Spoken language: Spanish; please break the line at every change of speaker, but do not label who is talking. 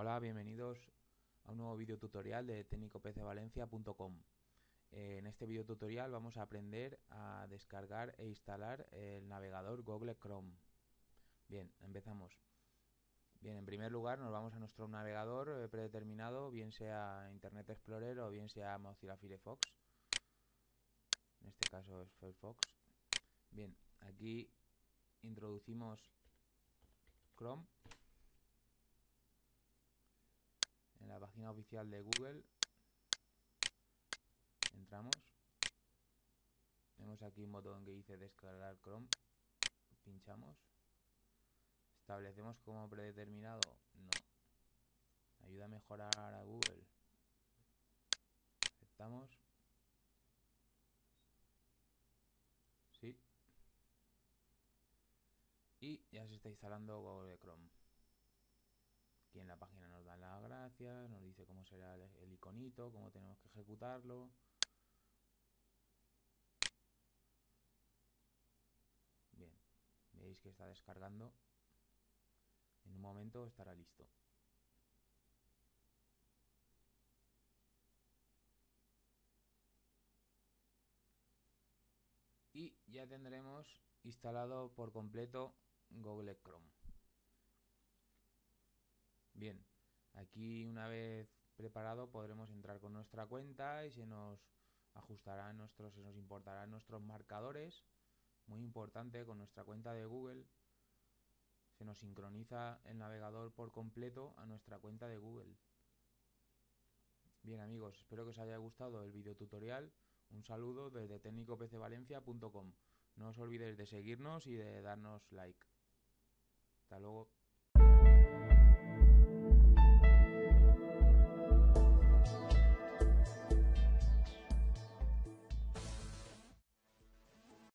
Hola, bienvenidos a un nuevo video tutorial de técnicopcvalencia.com. En este video tutorial vamos a aprender a descargar e instalar el navegador Google Chrome. Bien, empezamos. Bien, en primer lugar nos vamos a nuestro navegador eh, predeterminado, bien sea Internet Explorer o bien sea Mozilla Firefox. En este caso es Firefox. Bien, aquí introducimos Chrome en la oficial de Google. Entramos. Vemos aquí un botón que dice descargar Chrome. Pinchamos. Establecemos como predeterminado no. Ayuda a mejorar a Google. Aceptamos. Sí. Y ya se está instalando Google Chrome Aquí en la página nos dan las gracias, nos dice cómo será el, iconito, cómo tenemos que ejecutarlo. Bien, veis que está descargando. En un momento estará listo. Y ya tendremos instalado por completo Google Chrome. Bien, aquí una vez preparado podremos entrar con nuestra cuenta y se nos ajustarán nuestros, se nos importarán nuestros marcadores. Muy importante, con nuestra cuenta de Google se nos sincroniza el navegador por completo a nuestra cuenta de Google. Bien amigos, espero que os haya gustado el video tutorial. Un saludo desde técnicopcvalencia.com. No os olvidéis de seguirnos y de darnos like. Hasta luego.